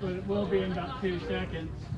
But it will be in about two seconds.